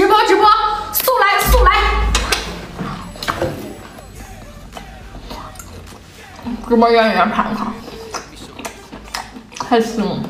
直播直播，速来速来！直播间里面看看，太香了。